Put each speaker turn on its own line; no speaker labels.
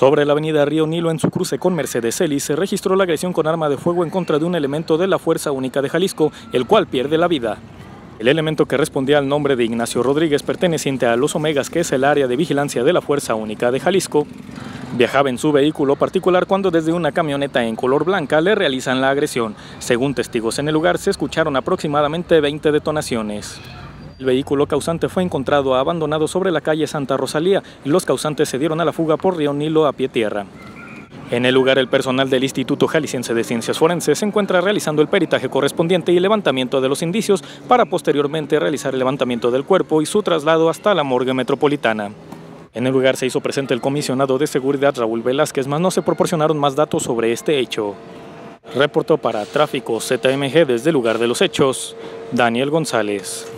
Sobre la avenida Río Nilo en su cruce con Mercedes Celis se registró la agresión con arma de fuego en contra de un elemento de la Fuerza Única de Jalisco, el cual pierde la vida. El elemento que respondía al nombre de Ignacio Rodríguez, perteneciente a Los Omegas, que es el área de vigilancia de la Fuerza Única de Jalisco, viajaba en su vehículo particular cuando desde una camioneta en color blanca le realizan la agresión. Según testigos en el lugar, se escucharon aproximadamente 20 detonaciones. El vehículo causante fue encontrado abandonado sobre la calle Santa Rosalía y los causantes se dieron a la fuga por Río Nilo a pie tierra. En el lugar, el personal del Instituto Jalisciense de Ciencias Forenses se encuentra realizando el peritaje correspondiente y levantamiento de los indicios para posteriormente realizar el levantamiento del cuerpo y su traslado hasta la morgue metropolitana. En el lugar se hizo presente el comisionado de seguridad Raúl Velázquez, mas no se proporcionaron más datos sobre este hecho. Reportó para Tráfico ZMG desde el lugar de los hechos, Daniel González.